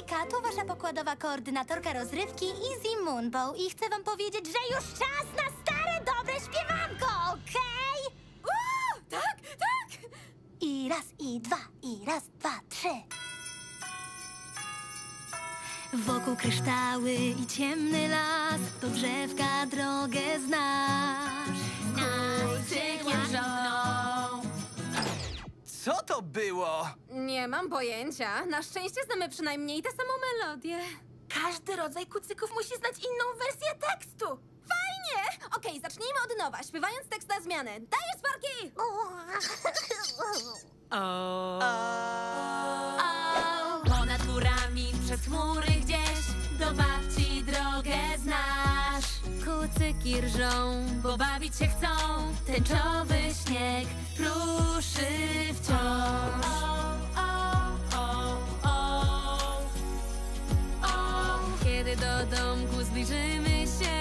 Hejka, tu wasza pokładowa koordynatorka rozrywki Easy Moonbow i chcę wam powiedzieć, że już czas na stare, dobre śpiewanko, okej? O, tak, tak! I raz, i dwa, i raz, dwa, trzy. Wokół kryształy i ciemny las, do to było? Nie mam pojęcia. Na szczęście znamy przynajmniej tę samą melodię. Każdy rodzaj kucyków musi znać inną wersję tekstu. Fajnie! Okej, zacznijmy od nowa, śpiewając tekst na zmianę. Dajesz, Sparki! Ponad górami, przez chmury gdzieś Do babci drogę znasz Kucyki rżą, bo bawić się chcą Tęczowy śnieg ruszy do domku zbliżymy się.